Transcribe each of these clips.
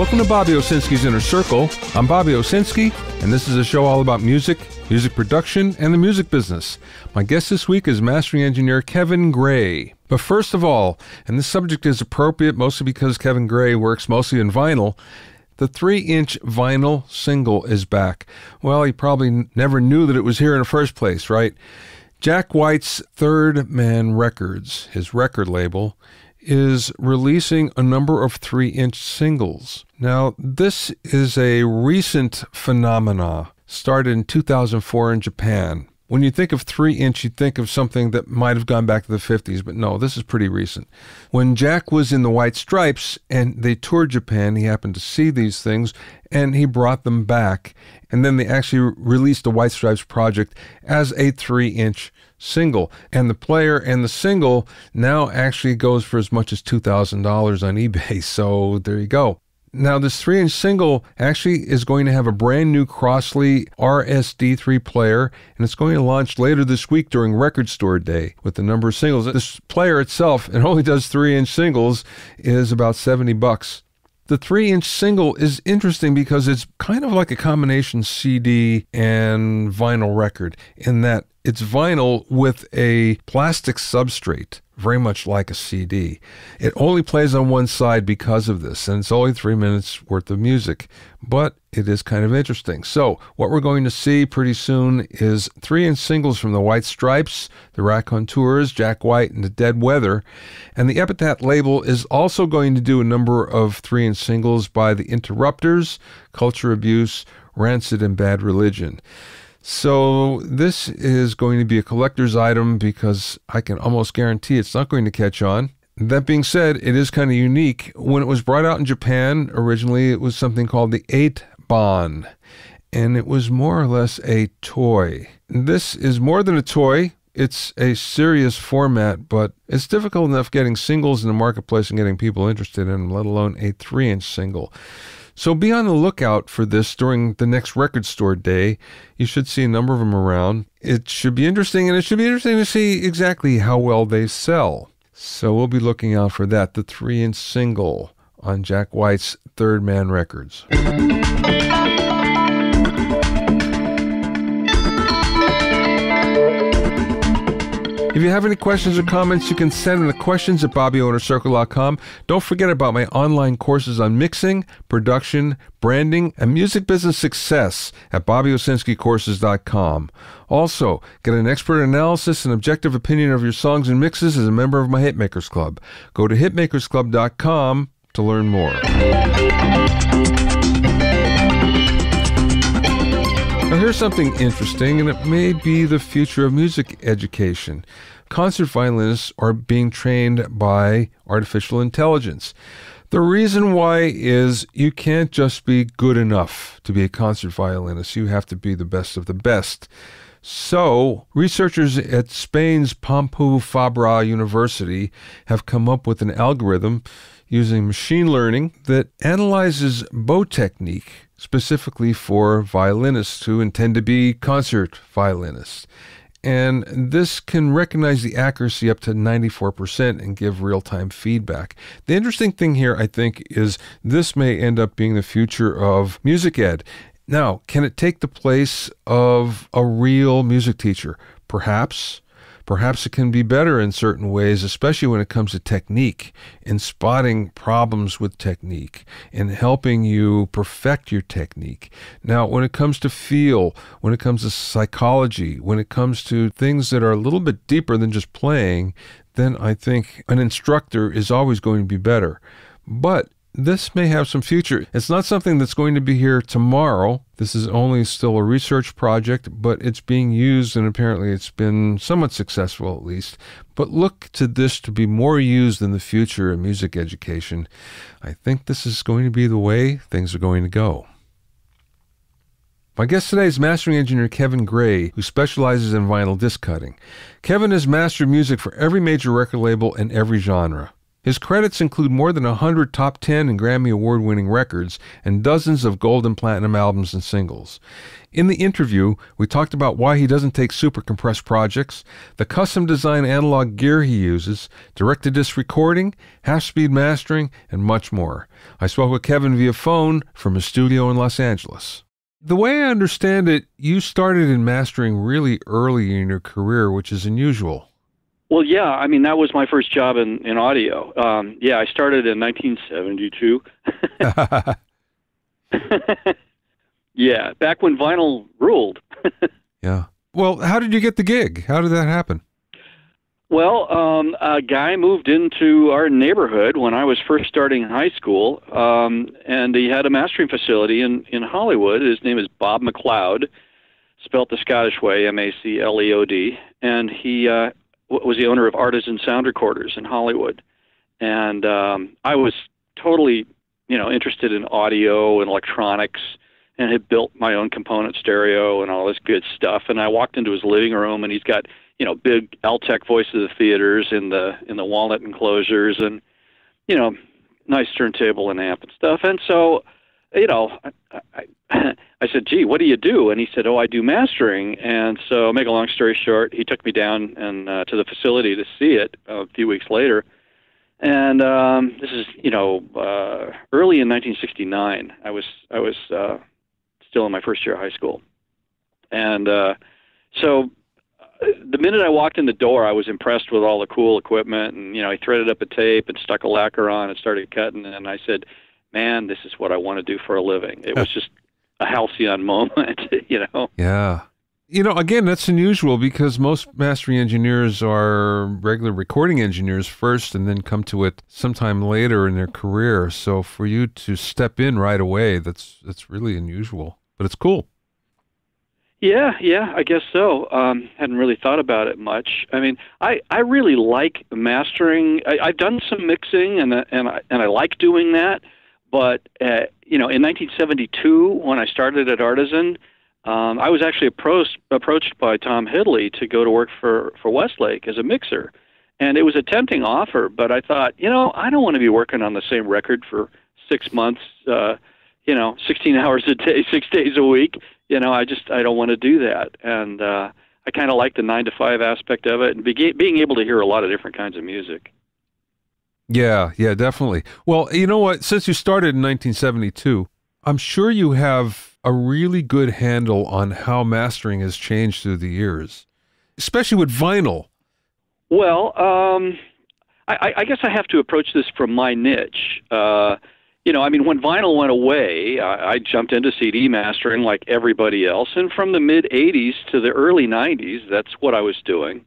Welcome to Bobby Owsinski's Inner Circle. I'm Bobby Owsinski, and this is a show all about music, music production, and the music business. My guest this week is mastering engineer Kevin Gray. But first of all, and this subject is appropriate mostly because Kevin Gray works mostly in vinyl, the three inch vinyl single is back. Well, he probably never knew that it was here in the first place, right? Jack White's Third Man Records, his record label, is releasing a number of three inch singles. Now, this is a recent phenomena, started in 2004 in Japan. When you think of three inch, you think of something that might have gone back to the 50s, but no, this is pretty recent. When Jack was in the White Stripes and they toured Japan, he happened to see these things and he brought them back. And then they actually released the White Stripes project as a three inch single. And the player and the single now actually goes for as much as $2,000 on eBay. So there you go. Now, this 3 inch single actually is going to have a brand new Crossley RSD3 player, and it's going to launch later this week during Record Store Day with the number of singles. This player itself, it only does 3 inch singles, is about 70 bucks. The 3 inch single is interesting because it's kind of like a combination CD and vinyl record in that it's vinyl with a plastic substrate very much like a CD. It only plays on one side because of this, and it's only three minutes worth of music, but it is kind of interesting. So, what we're going to see pretty soon is three inch singles from the White Stripes, the Raconteurs, Jack White, and the Dead Weather. And the Epitaph label is also going to do a number of three inch singles by the Interrupters, Culture Abuse, Rancid, and Bad Religion. So this is going to be a collector's item because I can almost guarantee it's not going to catch on. That being said, it is kind of unique. When it was brought out in Japan, originally it was something called the 8 Bon, and it was more or less a toy. This is more than a toy. It's a serious format, but it's difficult enough getting singles in the marketplace and getting people interested in them, let alone a 3 inch single. So be on the lookout for this during the next record store day. You should see a number of them around. It should be interesting, and it should be interesting to see exactly how well they sell. So we'll be looking out for that. The three inch single on Jack White's Third Man Records. If you have any questions or comments, you can send them to questions at BobbyOInnerCircle.com. Don't forget about my online courses on mixing, production, branding, and music business success at BobbyOwsinskiCourses.com. Also, get an expert analysis and objective opinion of your songs and mixes as a member of my Hitmakers Club. Go to HitmakersClub.com to learn more. Now, here's something interesting, and it may be the future of music education. Concert violinists are being trained by artificial intelligence. The reason why is you can't just be good enough to be a concert violinist, you have to be the best of the best. So, researchers at Spain's Pompeu Fabra University have come up with an algorithm using machine learning that analyzes bow technique specifically for violinists who intend to be concert violinists. And this can recognize the accuracy up to 94% and give real time feedback. The interesting thing here, I think, is this may end up being the future of music ed. Now, can it take the place of a real music teacher? Perhaps. Perhaps it can be better in certain ways, especially when it comes to technique, in spotting problems with technique, in helping you perfect your technique. Now, when it comes to feel, when it comes to psychology, when it comes to things that are a little bit deeper than just playing, then I think an instructor is always going to be better. But this may have some future. It's not something that's going to be here tomorrow. This is only still a research project, but it's being used and apparently it's been somewhat successful at least. But look to this to be more used in the future in music education. I think this is going to be the way things are going to go. My guest today is mastering engineer Kevin Gray, who specializes in vinyl disc cutting. Kevin has mastered music for every major record label and every genre. His credits include more than 100 top 10 and Grammy Award winning records and dozens of gold and platinum albums and singles. In the interview, we talked about why he doesn't take super compressed projects, the custom design analog gear he uses, direct to disc recording, half speed mastering, and much more. I spoke with Kevin via phone from his studio in Los Angeles. The way I understand it, you started in mastering really early in your career, which is unusual. Well, yeah, I mean that was my first job in in audio. Um, yeah, I started in 1972. Yeah, back when vinyl ruled. yeah. Well, how did you get the gig? How did that happen? Well, um, a guy moved into our neighborhood when I was first starting high school, um, and he had a mastering facility in in Hollywood. His name is Bob MacLeod, spelt the Scottish way, M-A-C-L-E-O-D, and he uh, was the owner of Artisan Sound Recorders in Hollywood. And um, I was totally, you know, interested in audio and electronics and had built my own component stereo and all this good stuff. And I walked into his living room, and he's got you know big Altec voice of the theaters in the in the walnut enclosures, and you know nice turntable and amp and stuff. And so, you know, I, I, I said, "Gee, what do you do?" And he said, "Oh, I do mastering." And so, make a long story short, he took me down and uh, to the facility to see it a few weeks later. And um, this is, you know, uh, early in 1969. I was I was uh, still in my first year of high school. And uh, so the minute I walked in the door, I was impressed with all the cool equipment. And, you know, I threaded up a tape and stuck a lacquer on and started cutting. And I said, man, this is what I want to do for a living. It was just a halcyon moment, you know? Yeah. You know, again, that's unusual because most mastering engineers are regular recording engineers first and then come to it sometime later in their career. So for you to step in right away, that's that's really unusual but it's cool. Yeah, yeah, I guess so. Um, hadn't really thought about it much. I mean, I I really like mastering. I, I've done some mixing, and and I, and I like doing that. But uh, you know, in 1972, when I started at Artisan, um, I was actually approached approached by Tom Hidley to go to work for for Westlake as a mixer, and it was a tempting offer. But I thought, you know, I don't want to be working on the same record for six months. Uh, you know, 16 hours a day, six days a week. You know, I just I don't want to do that, and uh, I kind of like the nine to five aspect of it, and be- being able to hear a lot of different kinds of music. Yeah, yeah, definitely. Well, you know what? Since you started in 1972, I'm sure you have a really good handle on how mastering has changed through the years, especially with vinyl. Well, um, I, I guess I have to approach this from my niche. Uh, you know, I mean, when vinyl went away, I, I jumped into CD mastering like everybody else. And from the mid 80s to the early 90s, that's what I was doing.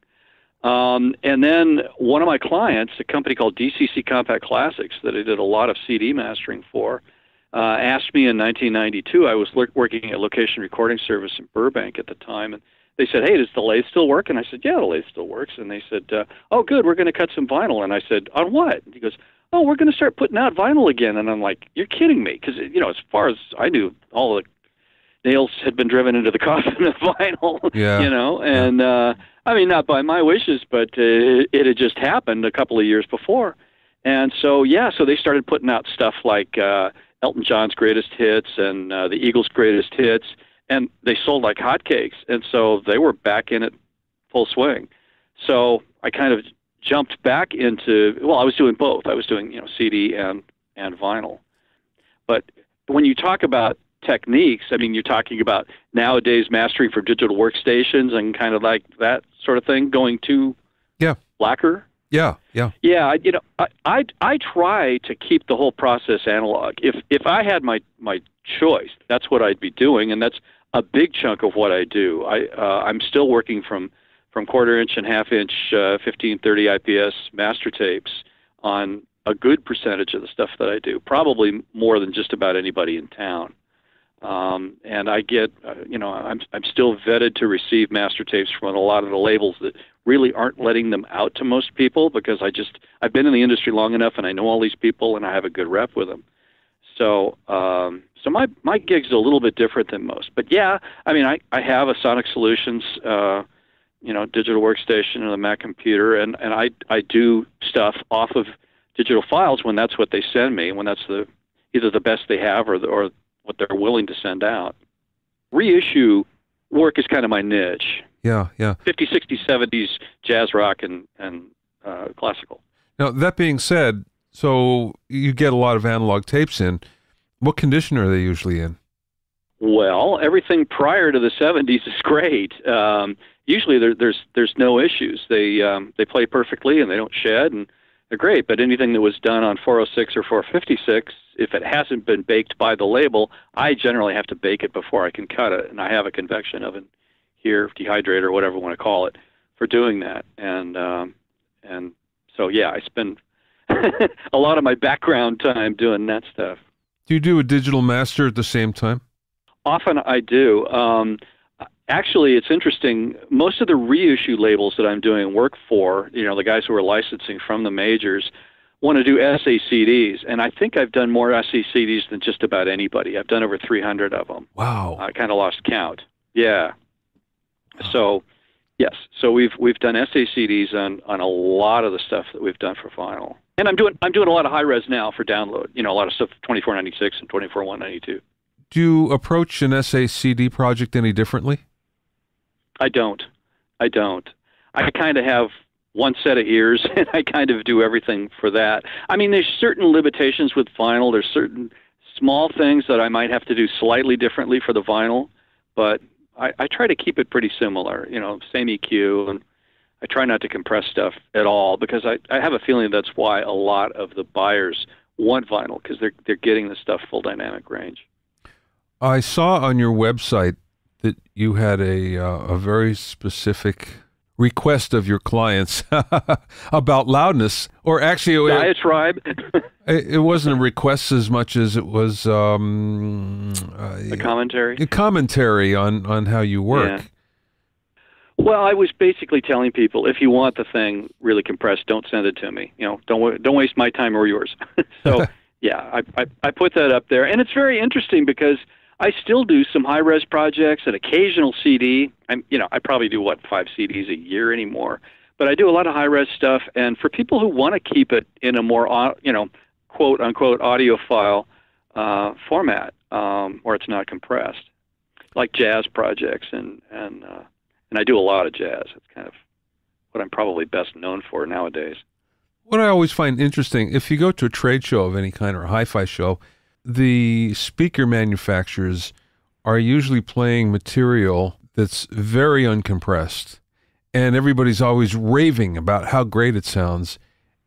Um, and then one of my clients, a company called DCC Compact Classics, that I did a lot of CD mastering for, uh, asked me in 1992. I was l- working at Location Recording Service in Burbank at the time, and they said, "Hey, does the lathe still work?" And I said, "Yeah, the lathe still works." And they said, uh, "Oh, good, we're going to cut some vinyl." And I said, "On what?" And he goes, oh, we're going to start putting out vinyl again. And I'm like, you're kidding me. Because, you know, as far as I knew, all the nails had been driven into the coffin of vinyl, yeah. you know, and, uh, I mean, not by my wishes, but uh, it had just happened a couple of years before. And so, yeah, so they started putting out stuff like uh, Elton John's greatest hits and uh, the Eagles' greatest hits, and they sold like hotcakes. And so they were back in it full swing. So I kind of jumped back into well, I was doing both. I was doing you know CD and and vinyl. But when you talk about techniques, I mean, you're talking about nowadays mastering for digital workstations and kind of like that sort of thing, going to yeah lacquer. Yeah, yeah, yeah. I, you know, I, I I try to keep the whole process analog. If if I had my my choice, that's what I'd be doing, and that's a big chunk of what I do. I uh, I'm still working from from quarter inch and half inch uh, 1530 IPS master tapes on a good percentage of the stuff that I do, probably more than just about anybody in town. Um, and I get, uh, you know, I'm I'm still vetted to receive master tapes from a lot of the labels that really aren't letting them out to most people because I just I've been in the industry long enough and I know all these people and I have a good rep with them. So um, so my my gig's a little bit different than most. But yeah, I mean I I have a Sonic Solutions. Uh, you know digital workstation and a Mac computer, and and I I do stuff off of digital files when that's what they send me, when that's the either the best they have or the, or what they're willing to send out. Reissue work is kind of my niche. Yeah, yeah. 50s, 60s, 70s jazz rock and and uh, classical. Now that being said, so you get a lot of analog tapes in. What condition are they usually in? Well, everything prior to the 70s is great. Um, usually there, there's there's no issues. They um, they play perfectly and they don't shed and they're great. But anything that was done on 406 or 456, if it hasn't been baked by the label, I generally have to bake it before I can cut it, and I have a convection oven here, dehydrator, whatever you want to call it, for doing that. And um, and so yeah, I spend a lot of my background time doing that stuff. Do you do a digital master at the same time? Often I do. Um, actually, it's interesting. Most of the reissue labels that I'm doing work for, you know, the guys who are licensing from the majors, want to do SACDs, and I think I've done more SACDs than just about anybody. I've done over 300 of them. Wow. I kind of lost count. Yeah. So, yes. So we've we've done SACDs on on a lot of the stuff that we've done for vinyl, and I'm doing I'm doing a lot of high res now for download. You know, a lot of stuff 2496 and 24192. Do you approach an SACD project any differently? I don't. I don't. I kind of have one set of ears, and I kind of do everything for that. I mean, there's certain limitations with vinyl. There's certain small things that I might have to do slightly differently for the vinyl, but I, I try to keep it pretty similar. You know, same EQ, and I try not to compress stuff at all because I, I have a feeling that's why a lot of the buyers want vinyl because they're they're getting the stuff full dynamic range. I saw on your website that you had a uh, a very specific request of your clients about loudness, or actually, it, diatribe. it, it wasn't a request as much as it was um, uh, a commentary. A commentary on on how you work. Yeah. Well, I was basically telling people if you want the thing really compressed, don't send it to me. You know, don't don't waste my time or yours. so yeah, I, I I put that up there, and it's very interesting because I still do some high res projects, an occasional CD. I'm, you know, I probably do what five CDs a year anymore, but I do a lot of high res stuff. And for people who want to keep it in a more, you know, quote unquote audiophile uh, format, um, where it's not compressed, like jazz projects, and and uh, and I do a lot of jazz. It's kind of what I'm probably best known for nowadays. What I always find interesting, if you go to a trade show of any kind or a hi-fi show, the speaker manufacturers are usually playing material that's very uncompressed and everybody's always raving about how great it sounds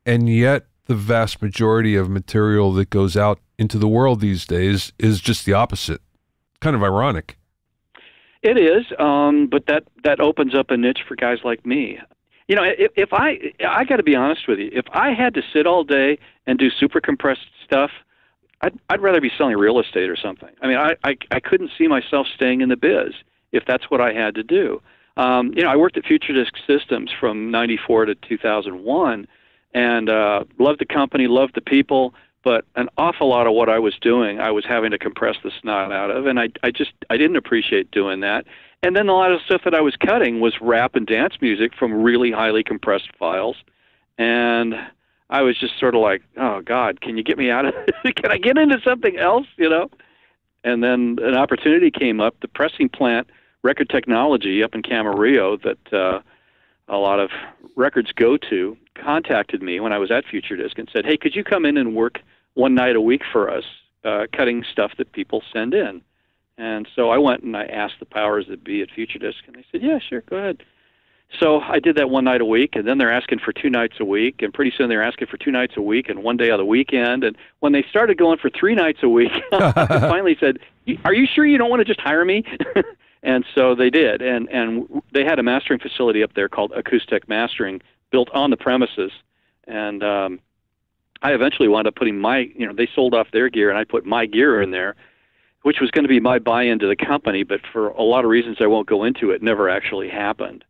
and yet the vast majority of material that goes out into the world these days is just the opposite. Kind of ironic. It is um, but that that opens up a niche for guys like me. You know if, if i i got to be honest with you. If i had to sit all day and do super compressed stuff I'd, I'd rather be selling real estate or something. I mean, I, I, I couldn't see myself staying in the biz if that's what I had to do. Um, you know, I worked at Future Disc Systems from 94 to 2001 and uh, loved the company, loved the people, but an awful lot of what I was doing, I was having to compress the snot out of, and I, I just I didn't appreciate doing that. And then a lot of stuff that I was cutting was rap and dance music from really highly compressed files, and I was just sort of like, oh God, can you get me out of? can I get into something else? You know. And then an opportunity came up. The pressing plant, Record Technology, up in Camarillo, that uh, a lot of records go to, contacted me when I was at Future Disc and said, "Hey, could you come in and work one night a week for us, uh, cutting stuff that people send in?" And so I went and I asked the powers that be at Future Disc, and they said, "Yeah, sure, go ahead." So I did that one night a week, and then they're asking for two nights a week, and pretty soon they're asking for two nights a week and one day on the weekend. And when they started going for three nights a week, I finally said, "Are you sure you don't want to just hire me?" and so they did, and and they had a mastering facility up there called Acoustic Mastering, built on the premises, and um, I eventually wound up putting my, you know, they sold off their gear, and I put my gear in there which was going to be my buy-in to the company, but for a lot of reasons I won't go into, it never actually happened.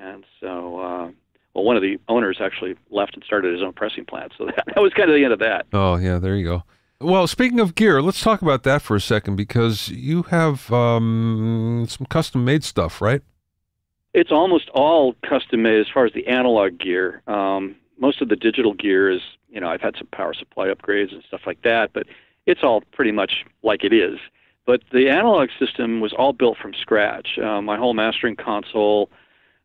And so, uh, well, one of the owners actually left and started his own pressing plant. So that, that was kind of the end of that. Oh, yeah, there you go. Well, speaking of gear, let's talk about that for a second because you have um, some custom made stuff, right? It's almost all custom made as far as the analog gear. Um, most of the digital gear is, you know, I've had some power supply upgrades and stuff like that, but it's all pretty much like it is. But the analog system was all built from scratch. Uh, my whole mastering console,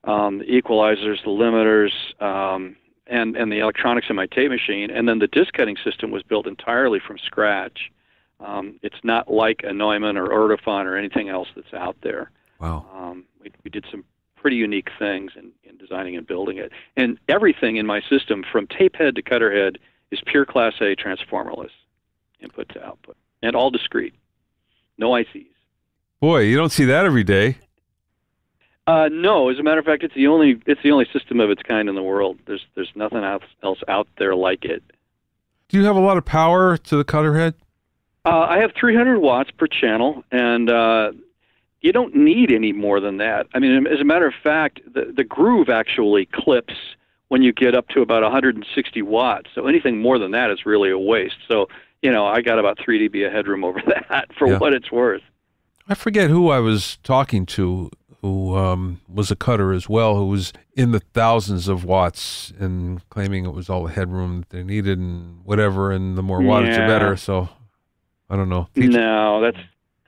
um, the equalizers, the limiters, um, and and the electronics in my tape machine, and then the disc cutting system was built entirely from scratch. Um, it's not like a Neumann or Ortofon or anything else that's out there. Wow. Um, we, we did some pretty unique things in, in designing and building it. And everything in my system, from tape head to cutter head, is pure Class A transformerless, input to output, and all discrete, no ICs. Boy, you don't see that every day. Uh, no, as a matter of fact, it's the only it's the only system of its kind in the world. There's there's nothing else else out there like it. Do you have a lot of power to the cutter head? Uh, I have 300 watts per channel, and uh, you don't need any more than that. I mean, as a matter of fact, the, the groove actually clips when you get up to about 160 watts. So anything more than that is really a waste. So, you know, I got about 3 dB of headroom over that for Yeah. what it's worth. I forget who I was talking to who um, was a cutter as well, who was in the thousands of watts and claiming it was all the headroom that they needed and whatever, and the more wattage the better. So I don't know. Teach- No, that's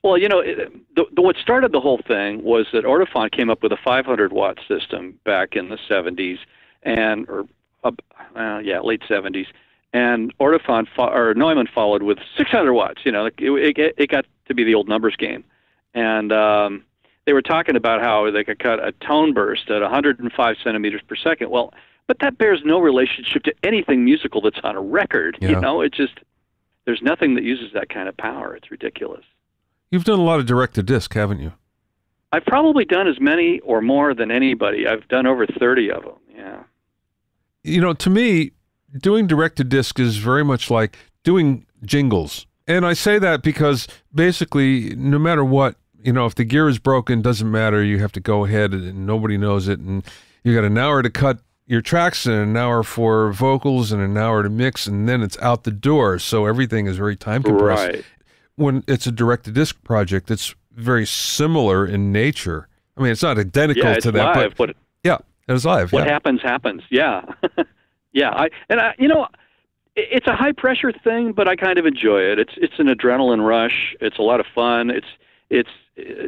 well, you know, it, the, the, what started the whole thing was that Ortofon came up with a 500 watt system back in the 70s, and or uh, uh, yeah, late 70s, and Ortofon fo- or Neumann followed with 600 watts. You know, it, it, it got to be the old numbers game, and um, they were talking about how they could cut a tone burst at 105 centimeters per second. Well, but that bears no relationship to anything musical that's on a record. Yeah. You know, it just there's nothing that uses that kind of power. It's ridiculous. You've done a lot of direct to disc, haven't you? I've probably done as many or more than anybody. I've done over 30 of them. Yeah. You know, to me, doing direct to disc is very much like doing jingles. And I say that because basically, no matter what, you know, if the gear is broken, doesn't matter. You have to go ahead and nobody knows it. And you got an hour to cut your tracks and an hour for vocals and an hour to mix, and then it's out the door. So everything is very time compressed. Right. When it's a direct to disc project, it's very similar in nature. I mean, it's not identical Yeah, it's to that, live. but What, yeah, it's live. what yeah. happens, happens. Yeah. yeah. I, and I, you know, it's a high pressure thing, but I kind of enjoy it. It's, it's an adrenaline rush. It's a lot of fun. It's, it's,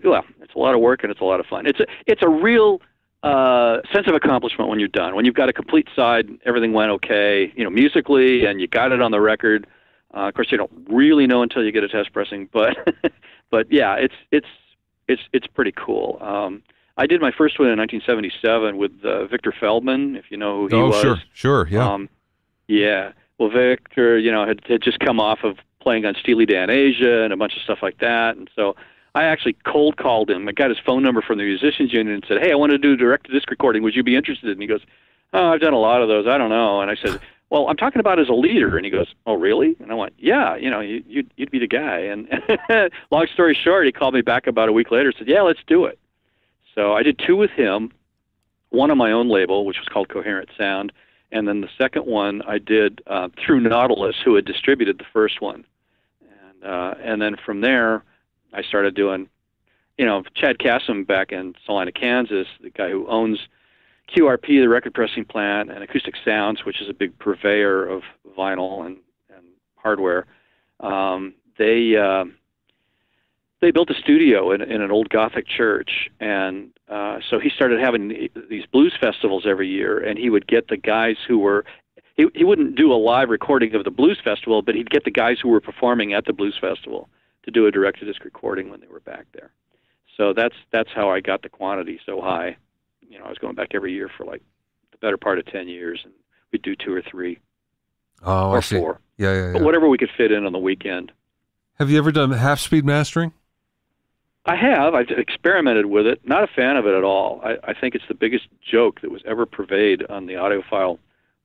well, it's a lot of work and it's a lot of fun. It's a, it's a real, uh, sense of accomplishment when you're done. When you've got a complete side, everything went okay, you know, musically, and you got it on the record. Uh, of course, you don't really know until you get a test pressing, but but yeah, it's it's it's it's pretty cool. Um, I did my first one in 1977 with uh, Victor Feldman, if you know who he oh, was. sure, sure, yeah. Um, yeah. Well, Victor, you know, had, had just come off of playing on Steely Dan Aja and a bunch of stuff like that, and so I actually cold called him. I got his phone number from the musicians union and said, "Hey, I want to do direct to disc recording. Would you be interested?" And he goes, "Oh, I've done a lot of those. I don't know." And I said, "Well, I'm talking about as a leader." And he goes, "Oh, really?" And I went, "Yeah, you know, you, you'd you'd be the guy." And long story short, he called me back about a week later and said, "Yeah, let's do it." So I did two with him, one on my own label, which was called Coherent Sound, and then the second one I did uh, through Nautilus, who had distributed the first one, and uh, and then from there, I started doing, you know, Chad Kassem back in Salina, Kansas, the guy who owns QRP, the record pressing plant, and Acoustic Sounds, which is a big purveyor of vinyl and and hardware. Um, they uh, they built a studio in, in an old Gothic church, and uh, so he started having these blues festivals every year, and he would get the guys who were. He, he wouldn't do a live recording of the blues festival, but he'd get the guys who were performing at the blues festival to do a direct to disc recording when they were back there. So that's that's how I got the quantity so high. You know, I was going back every year for like the better part of ten years, and we'd do two or three. Oh, I or see. four, Yeah, yeah, but whatever we could fit in on the weekend. Have you ever done half speed mastering? I have. I've experimented with it. Not a fan of it at all. I, I think it's the biggest joke that was ever purveyed on the audiophile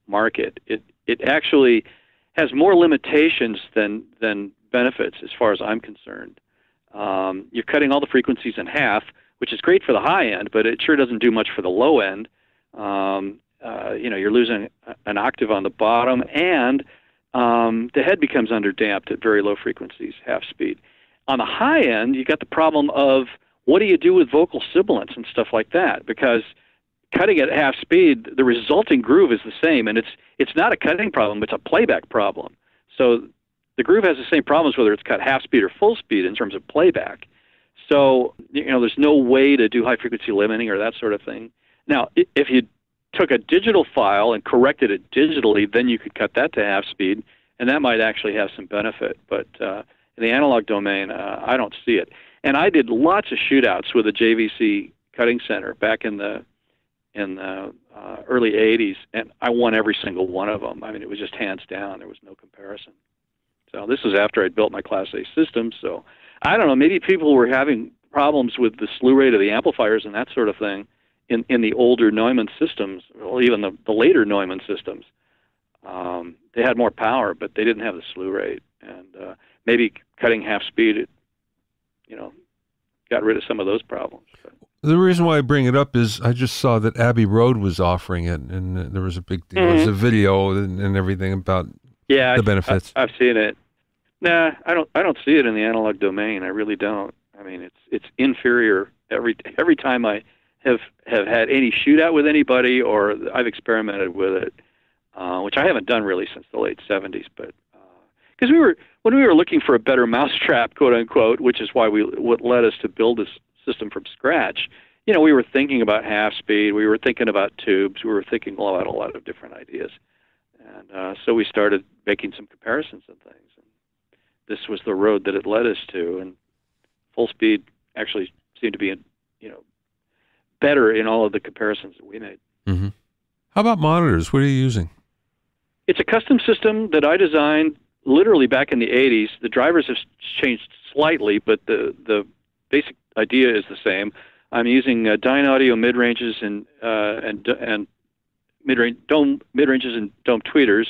market. It it actually has more limitations than than benefits, as far as I'm concerned. Um, you're cutting all the frequencies in half, which is great for the high end, but it sure doesn't do much for the low end. Um, uh, you know, you're losing an octave on the bottom, and um, the head becomes underdamped at very low frequencies, half speed on the high end, you've got the problem of what do you do with vocal sibilants and stuff like that? Because cutting at half speed, the resulting groove is the same, and it's it's not a cutting problem; it's a playback problem. So the groove has the same problems whether it's cut half speed or full speed in terms of playback. So you know, there's no way to do high frequency limiting or that sort of thing. Now, if you took a digital file and corrected it digitally, then you could cut that to half speed, and that might actually have some benefit. But uh, in the analog domain, uh, I don't see it. And I did lots of shootouts with the JVC Cutting Center back in the in the uh, early 80s, and I won every single one of them. I mean, it was just hands down. There was no comparison. So this was after I'd built my Class A system. So I don't know. Maybe people were having problems with the slew rate of the amplifiers and that sort of thing in in the older Neumann systems, or even the, the later Neumann systems. Um, they had more power, but they didn't have the slew rate, and uh, maybe cutting half speed, it, you know, got rid of some of those problems. But. The reason why I bring it up is I just saw that Abbey Road was offering it, and there was a big deal. Mm-hmm. There was a video and, and everything about yeah, the benefits. I, I've seen it. Nah, I don't. I don't see it in the analog domain. I really don't. I mean, it's it's inferior every every time I have have had any shootout with anybody or I've experimented with it, uh, which I haven't done really since the late '70s. But because uh, we were when we were looking for a better mousetrap, quote unquote, which is why we what led us to build this system from scratch. You know, we were thinking about half speed, we were thinking about tubes, we were thinking about a lot of different ideas, and uh, so we started making some comparisons and things. And this was the road that it led us to, and full speed actually seemed to be, you know, better in all of the comparisons that we made. Mm-hmm. How about monitors? What are you using? It's a custom system that I designed literally back in the 80s. The drivers have changed slightly, but the the basic idea is the same. I'm using uh, Dynaudio mid ranges and uh, and and mid range dome mid ranges and dome tweeters,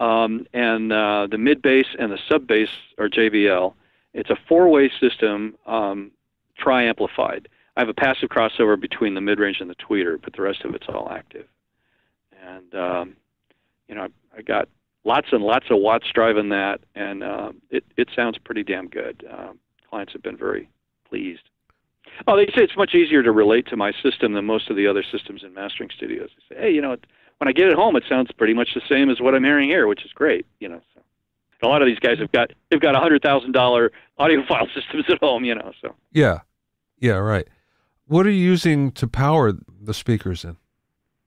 um, and uh, the mid bass and the sub bass are JBL. It's a four way system, um, tri amplified. I have a passive crossover between the mid range and the tweeter, but the rest of it's all active. And um, you know, I, I got lots and lots of watts driving that, and uh, it it sounds pretty damn good. Um, clients have been very pleased. Oh, they say it's much easier to relate to my system than most of the other systems in mastering studios. They say, hey, you know, when I get it home, it sounds pretty much the same as what I'm hearing here, which is great. You know, so a lot of these guys have got they've got a hundred thousand dollar audiophile systems at home. You know, so yeah, yeah, right. What are you using to power the speakers in?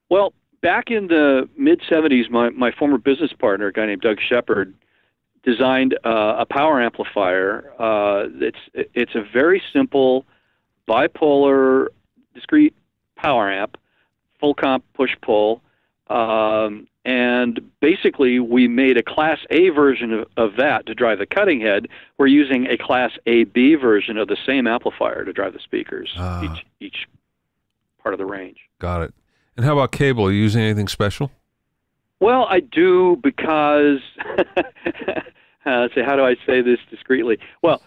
Well, back in the mid '70s, my my former business partner, a guy named Doug Shepard, designed uh, a power amplifier. Uh, it's it's a very simple bipolar discrete power amp, full comp push pull, um, and basically we made a Class A version of, of that to drive the cutting head. We're using a Class AB version of the same amplifier to drive the speakers uh, each each part of the range. Got it. And how about cable? Are you using anything special? Well, I do because. uh, say, how do I say this discreetly? Well,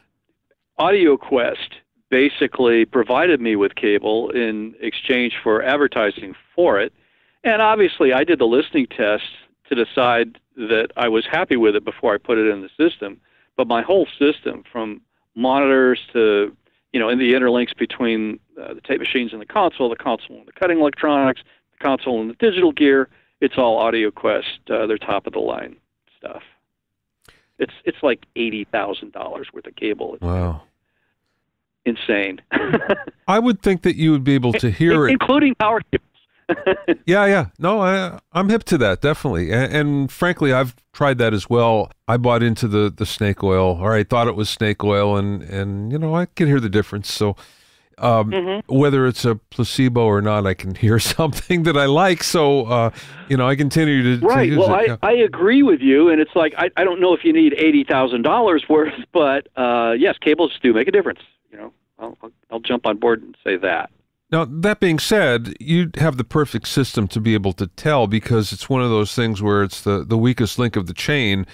AudioQuest basically provided me with cable in exchange for advertising for it. And obviously, I did the listening test to decide that I was happy with it before I put it in the system. But my whole system, from monitors to you know, in the interlinks between uh, the tape machines and the console, the console and the cutting electronics, the console and the digital gear, it's all AudioQuest. Uh, they're top of the line stuff. It's it's like eighty thousand dollars worth of cable. Wow insane. I would think that you would be able to hear it, including power cables. yeah, yeah. No, I, I'm hip to that definitely, and, and, frankly, I've tried that as well. I bought into the the snake oil, or I thought it was snake oil, and and you know I can hear the difference. So. Um, mm-hmm. Whether it's a placebo or not, I can hear something that I like. So, uh, you know, I continue to, right. To well, I, yeah. I agree with you, and it's like I, I don't know if you need eighty thousand dollars worth, but uh, yes, cables do make a difference. I'll, I'll jump on board and say that. Now, that being said, you have the perfect system to be able to tell because it's one of those things where it's the, the weakest link of the chain.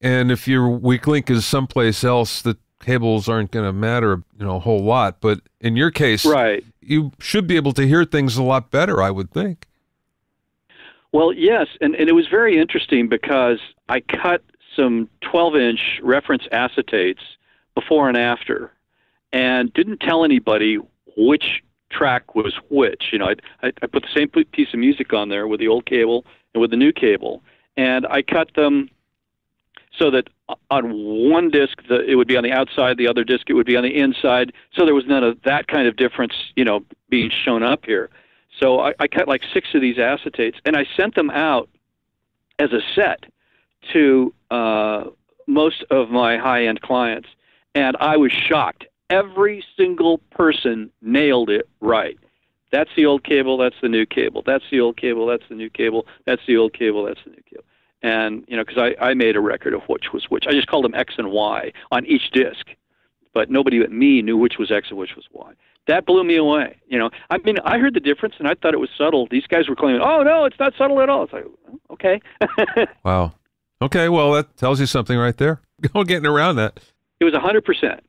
And if your weak link is someplace else, the cables aren't going to matter, you know, a whole lot. But in your case, right. you should be able to hear things a lot better, I would think. Well, yes. And, and it was very interesting because I cut some 12 inch reference acetates before and after and didn't tell anybody which track was which. You know, I, I, I put the same piece of music on there with the old cable and with the new cable, and I cut them so that on one disc the, it would be on the outside, the other disc it would be on the inside. So there was none of that kind of difference, you know, being shown up here. So I, I cut like six of these acetates, and I sent them out as a set to uh, most of my high-end clients, and I was shocked. Every single person nailed it right. That's the old cable. That's the new cable. That's the old cable. That's the new cable. That's the old cable. That's the new cable. And you know, because I, I made a record of which was which. I just called them X and Y on each disc, but nobody but me knew which was X and which was Y. That blew me away. You know, I mean, I heard the difference and I thought it was subtle. These guys were claiming, "Oh no, it's not subtle at all." It's like, oh, okay. wow. Okay, well that tells you something right there. Go getting around that. It was a hundred percent.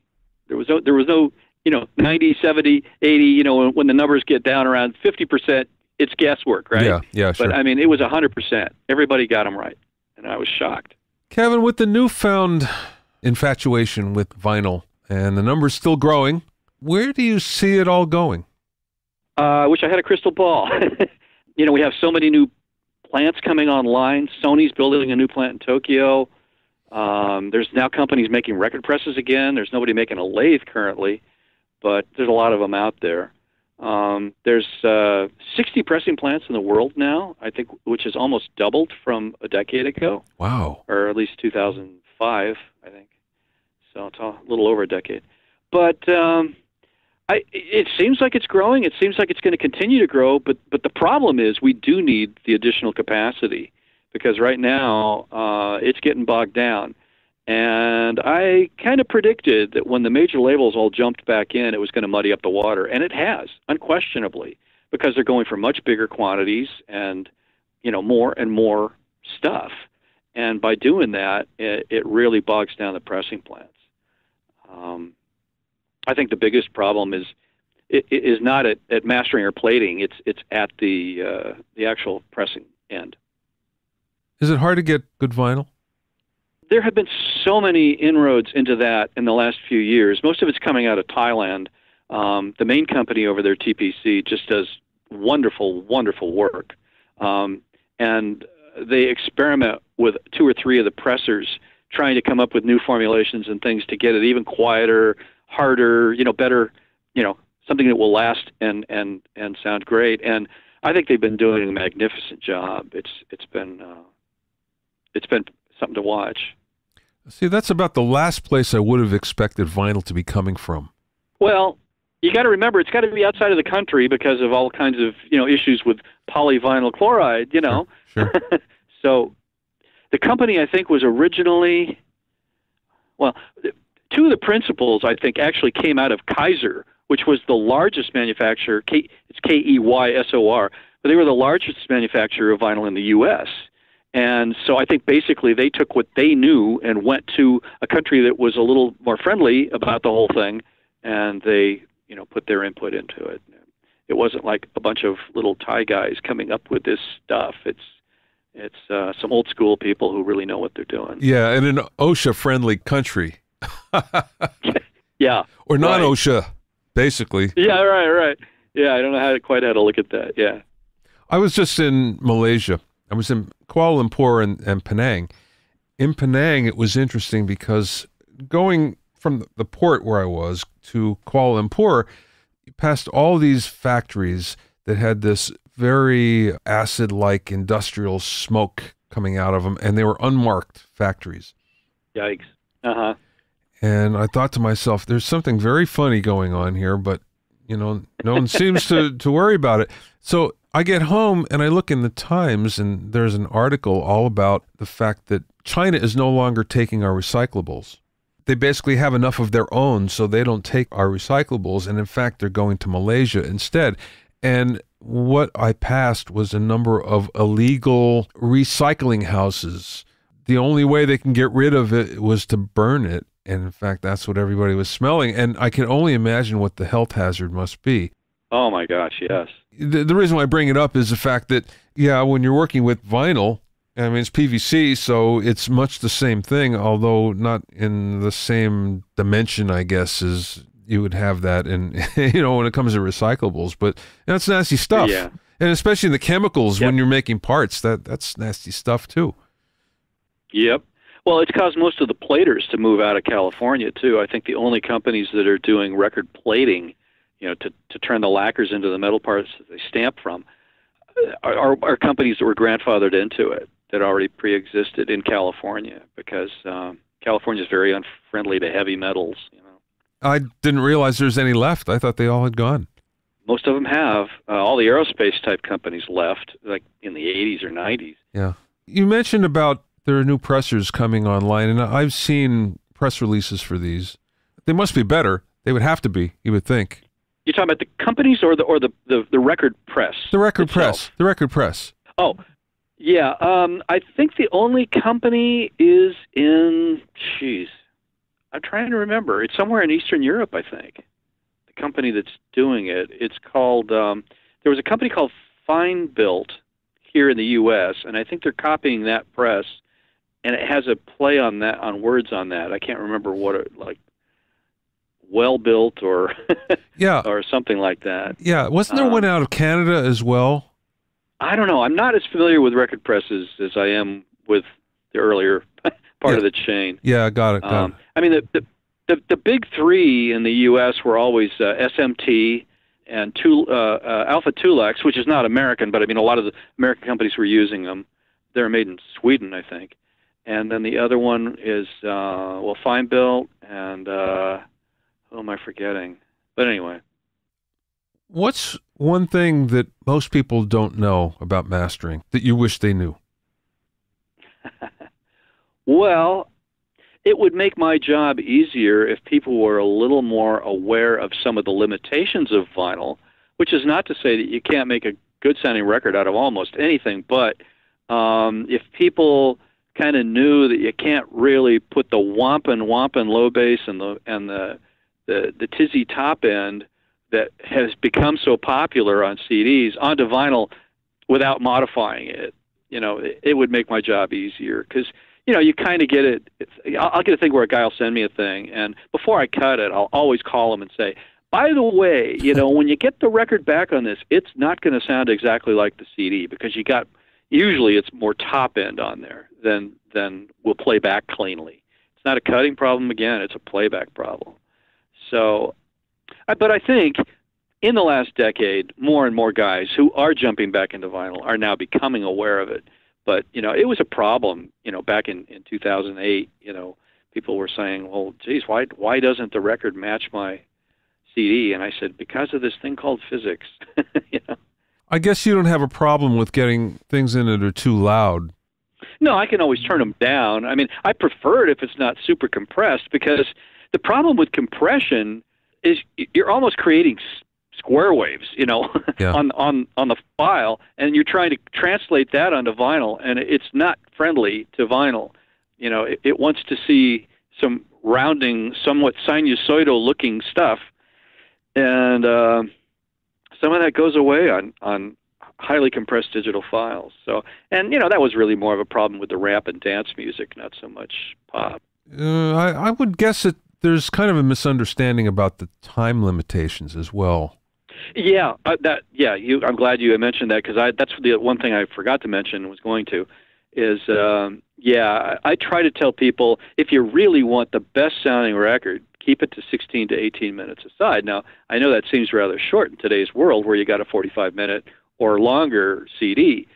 There was no, there was no, you know, 90, 70, 80, you know, when, when the numbers get down around 50%, it's guesswork, right? Yeah, yeah, sure. But I mean, it was 100%. Everybody got them right. And I was shocked. Kevin, with the newfound infatuation with vinyl and the numbers still growing, where do you see it all going? Uh, I wish I had a crystal ball. you know, we have so many new plants coming online. Sony's building a new plant in Tokyo. Um, there's now companies making record presses again. There's nobody making a lathe currently, but there's a lot of them out there. Um, there's uh, 60 pressing plants in the world now, I think, which has almost doubled from a decade ago. Wow. Or at least 2005, I think. So it's a little over a decade. But um, I, it seems like it's growing. It seems like it's going to continue to grow. But but the problem is we do need the additional capacity because right now uh, it's getting bogged down. And I kind of predicted that when the major labels all jumped back in, it was going to muddy up the water, and it has, unquestionably, because they're going for much bigger quantities and you know more and more stuff. And by doing that, it, it really bogs down the pressing plants. Um, I think the biggest problem is it, it is not at, at mastering or plating; it's it's at the uh, the actual pressing end. Is it hard to get good vinyl? There have been so many inroads into that in the last few years. Most of it's coming out of Thailand. Um, the main company over there, TPC, just does wonderful, wonderful work. Um, and they experiment with two or three of the pressers, trying to come up with new formulations and things to get it even quieter, harder, you know, better, you know, something that will last and and and sound great. And I think they've been doing a magnificent job. It's it's been uh, it's been something to watch. See, that's about the last place I would have expected vinyl to be coming from. Well, you got to remember it's got to be outside of the country because of all kinds of you know issues with polyvinyl chloride. You know, sure. sure. so the company I think was originally well, two of the principals I think actually came out of Keysor, which was the largest manufacturer. K, it's K E Y S O R, but they were the largest manufacturer of vinyl in the U.S. And so I think basically they took what they knew and went to a country that was a little more friendly about the whole thing, and they, you know, put their input into it. It wasn't like a bunch of little Thai guys coming up with this stuff. It's it's uh, some old school people who really know what they're doing. Yeah, in an OSHA friendly country. yeah. Or non OSHA, right. basically. Yeah, right, right. Yeah, I don't know how to, quite how to look at that. Yeah. I was just in Malaysia I was in Kuala Lumpur and, and Penang. In Penang, it was interesting because going from the port where I was to Kuala Lumpur, you passed all these factories that had this very acid like industrial smoke coming out of them, and they were unmarked factories. Yikes. Uh huh. And I thought to myself, there's something very funny going on here, but you know, no one seems to, to worry about it. So I get home and I look in the Times, and there's an article all about the fact that China is no longer taking our recyclables. They basically have enough of their own, so they don't take our recyclables. And in fact, they're going to Malaysia instead. And what I passed was a number of illegal recycling houses. The only way they can get rid of it was to burn it. And in fact, that's what everybody was smelling. And I can only imagine what the health hazard must be. Oh my gosh, yes. The, the reason why I bring it up is the fact that, yeah, when you're working with vinyl, I mean, it's PVC, so it's much the same thing, although not in the same dimension, I guess, as you would have that, and you know when it comes to recyclables, but that's nasty stuff. Yeah. And especially the chemicals when you're making parts, that that's nasty stuff too. Yep. Well, it's caused most of the platers to move out of California too. I think the only companies that are doing record plating, you know, to to turn the lacquers into the metal parts that they stamp from, uh, are, are, are companies that were grandfathered into it that already pre-existed in California because um, California is very unfriendly to heavy metals. You know, I didn't realize there's any left. I thought they all had gone. most of them have. Uh, all the aerospace type companies left, like in the 80s or 90s. Yeah. You mentioned about there are new pressers coming online, and I've seen press releases for these. They must be better. They would have to be, you would think. You're talking about the companies or the or the the, the record press? The record itself? press. The record press. Oh, yeah. Um, I think the only company is in. Jeez, I'm trying to remember. It's somewhere in Eastern Europe, I think. The company that's doing it. It's called. Um, there was a company called Fine Built here in the U.S., and I think they're copying that press, and it has a play on that on words on that. I can't remember what it like. Well built or Yeah. or something like that. Yeah. Wasn't there Um, one out of Canada as well? I don't know. I'm not as familiar with record presses as I am with the earlier part Yeah. of the chain. Yeah, got it. Got Um, it. I mean, the, the the the big three in the U.S. were always uh, SMT and Tul- uh, uh, Alpha Toolex, which is not American, but I mean, a lot of the American companies were using them. They're made in Sweden, I think. And then the other one is uh, well, Fine Built and am I forgetting? But anyway, What's one thing that most people don't know about mastering that you wish they knew? Well, it would make my job easier if people were a little more aware of some of the limitations of vinyl, which is not to say that you can't make a good sounding record out of almost anything, but um, if people kind of knew that you can't really put the wampin wampin low bass and the and the the, the tizzy top end that has become so popular on CDs onto vinyl without modifying it, you know, it, it would make my job easier because you know, you kind of get it. I'll, I'll get a thing where a guy will send me a thing, and before I cut it, I'll always call him and say, "By the way, you know, when you get the record back on this, it's not going to sound exactly like the CD because you got usually it's more top end on there than than will play back cleanly. It's not a cutting problem again; it's a playback problem. So, but I think in the last decade, more and more guys who are jumping back into vinyl are now becoming aware of it. But you know it was a problem you know back in in 2008 you know people were saying well geez why why doesn't the record match my cd and i said because of this thing called physics. You know? I guess you don't have a problem with getting things in that are too loud. no i can always turn them down. I mean i prefer it if it's not super compressed because the problem with compression is you're almost creating square waves you know Yeah. on on on the file and you're trying to translate that onto vinyl and it's not friendly to vinyl. You know it, it wants to see some rounding somewhat sinusoidal looking stuff and uh, some of that goes away on on highly compressed digital files. So and you know that was really more of a problem with the rap and dance music not so much pop. Uh, I, I would guess that there's kind of a misunderstanding about the time limitations as well. Yeah, uh, that yeah. You, I'm glad you mentioned that because I that's the one thing I forgot to mention and was going to is um, yeah. I, I try to tell people if you really want the best sounding record, keep it to 16 to 18 minutes aside. Now I know that seems rather short in today's world where you got a 45 minute or longer CD,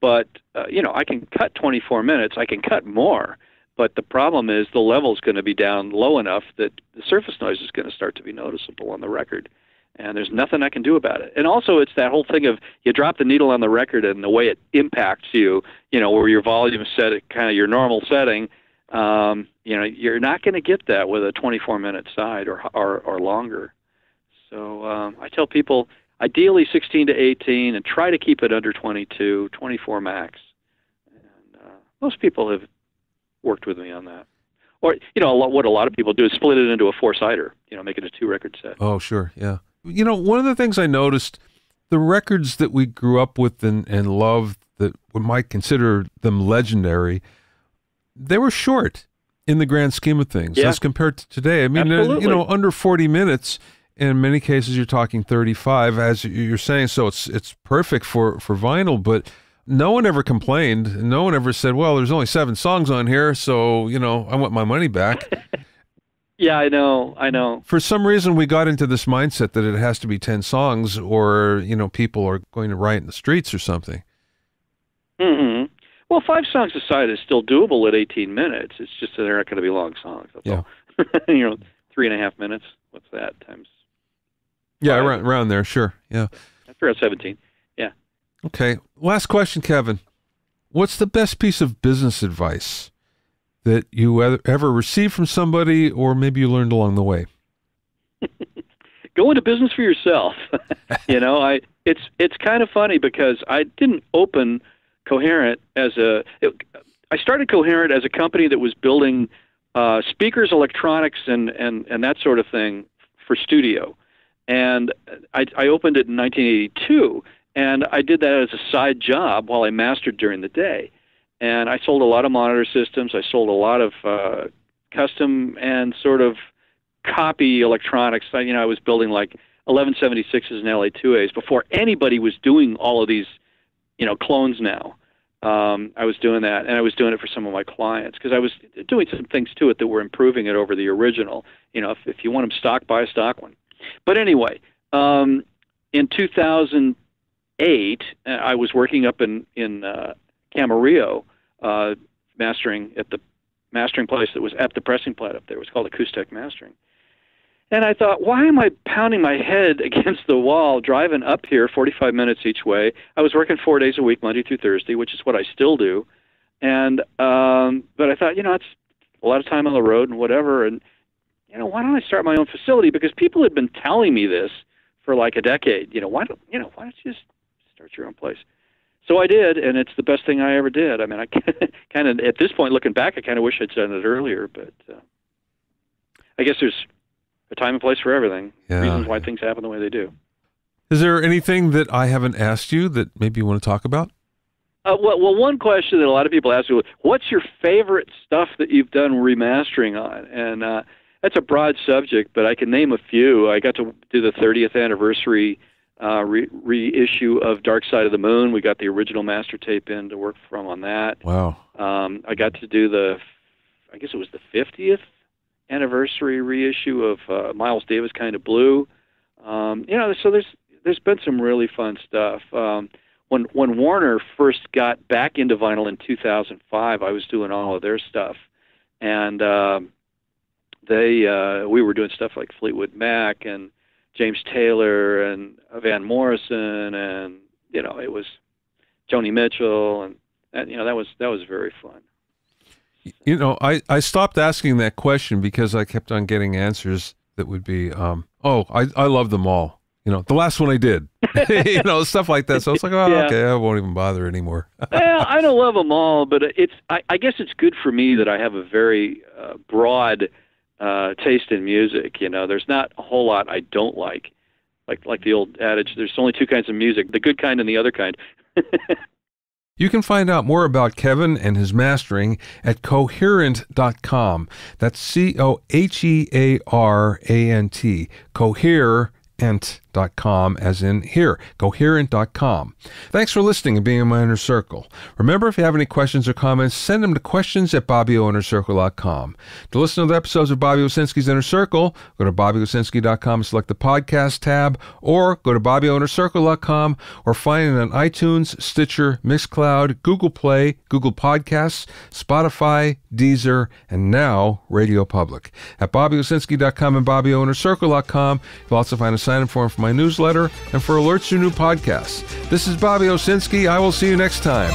but uh, you know I can cut 24 minutes. I can cut more. But the problem is the level's going to be down low enough that the surface noise is going to start to be noticeable on the record and there's nothing I can do about it. And also, it's that whole thing of you drop the needle on the record and the way it impacts you, you know, where your volume is set at kind of your normal setting. Um, you know, you're not going to get that with a 24 minute side or or, or longer. So um, I tell people ideally 16 to 18 and try to keep it under 22, 24 max. And uh, most people have worked with me on that. Or you know, a lot, what a lot of people do is split it into a four sider. You know, make it a two record set. Oh, sure. Yeah. You know, one of the things I noticed the records that we grew up with and, and loved that we might consider them legendary, they were short. in the grand scheme of things Yeah. as compared to today. I mean, uh, you know, under 40 minutes. In many cases, you're talking 35, as you're saying. So it's it's perfect for for vinyl. But no one ever complained. No one ever said, "Well, there's only seven songs on here, so you know, I want my money back." Yeah, I know, I know. for some reason, we got into this mindset that it has to be 10 songs, or you know, people are going to riot in the streets or something. hmm Well, five songs aside is still doable at 18 minutes. It's just that they're not going to be long songs. That's Yeah. all. you know, three and a half minutes. What's that times? Yeah, around, around there, sure. Yeah. That's around 17. Okay. Last question, Kevin. What's the best piece of business advice that you ever, received from somebody, or maybe you learned along the way? Go into business for yourself. you know, I it's it's kind of funny because I didn't open Cohearant as a. It, I started Cohearant as a company that was building uh, speakers, electronics, and and and that sort of thing for studio. And I, I opened it in 1982, and I did that as a side job while I mastered during the day. And I sold a lot of monitor systems. I sold a lot of uh, custom and sort of copy electronics. I, you know, I was building like 1176s and LA2As before anybody was doing all of these, you know, clones now. Um, I was doing that, and I was doing it for some of my clients because I was doing some things to it that were improving it over the original. You know, if, if you want them stock, buy a stock one. But anyway, um, in 2008, uh, I was working up in in uh, Camarillo, uh, mastering at the mastering place that was at the pressing plant up there. It was called AcousTech Mastering. And I thought, why am I pounding my head against the wall driving up here 45 minutes each way? I was working four days a week, Monday through Thursday, which is what I still do. And um, but I thought, you know, it's a lot of time on the road and whatever. And you know, why don't I start my own facility? Because people had been telling me this for like a decade. You know, why don't you know? Why don't you just start your own place? So I did, and it's the best thing I ever did. I mean, I kind of at this point, looking back, I kind of wish I'd done it earlier, but uh, I guess there's a time and place for everything. Yeah. Reasons why things happen the way they do. Is there anything that I haven't asked you that maybe you want to talk about? Uh, well, well, one question that a lot of people ask me: What's your favorite stuff that you've done remastering on? And uh, that's a broad subject, but I can name a few. I got to do the 30th anniversary uh, re- reissue of Dark Side of the Moon. We got the original master tape in to work from on that. Wow. Um, I got to do the, I guess it was the 50th anniversary reissue of uh, Miles Davis Kind of Blue. Um, you know, so there's there's been some really fun stuff. Um, when when Warner first got back into vinyl in 2005, I was doing all of their stuff, and um, they uh, we were doing stuff like Fleetwood Mac and James Taylor and Van Morrison, and you know it was Joni Mitchell, and, and you know that was that was very fun. You know, I, I stopped asking that question because I kept on getting answers that would be, um, oh, I, I love them all. You know, the last one I did, you know, stuff like that. So it's like, oh, Yeah. okay, I won't even bother anymore. well, I don't love them all, but it's I, I guess it's good for me that I have a very uh, broad uh, taste in music. You know, there's not a whole lot I don't like. Like like the old adage, there's only two kinds of music: the good kind and the other kind. You can find out more about Kevin and his mastering at cohearant.com. That's C O H E A R A N T. Cohearant.com, as in here, cohearant.com. Thanks for listening and being in my inner circle. Remember, if you have any questions or comments, send them to questions at bobbyoinnercircle.com. To listen to the episodes of Bobby Owsinski's Inner Circle, go to bobbyowsinski.com and select the podcast tab, or go to bobbyoinnercircle.com or find it on iTunes, Stitcher, Mixcloud, Google Play, Google Podcasts, Spotify, Deezer, and now Radio Public. At bobbyowsinski.com and bobbyoinnercircle.com, you'll also find a sign-up form for my newsletter and for alerts to new podcasts. This is Bobby Owsinski. I will see you next time.